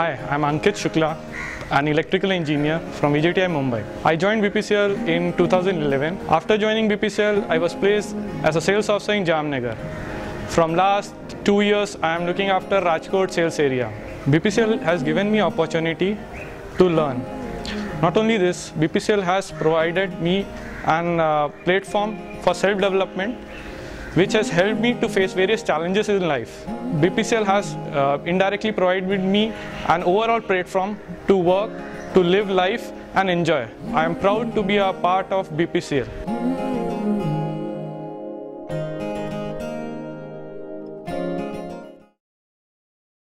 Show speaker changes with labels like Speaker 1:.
Speaker 1: I'm Ankit Shukla, an electrical engineer from VJTI Mumbai. I joined BPCL in 2011. After joining BPCL, I was placed as a sales officer in Jamnagar. From last two years, I am looking after Rajkot sales area. BPCL has given me opportunity to learn. Not only this, BPCL has provided me an uh, platform for self-development which has helped me to face various challenges in life. BPCL has uh, indirectly provided me an overall platform to work, to live life and enjoy. I am proud to be a part of BPCL.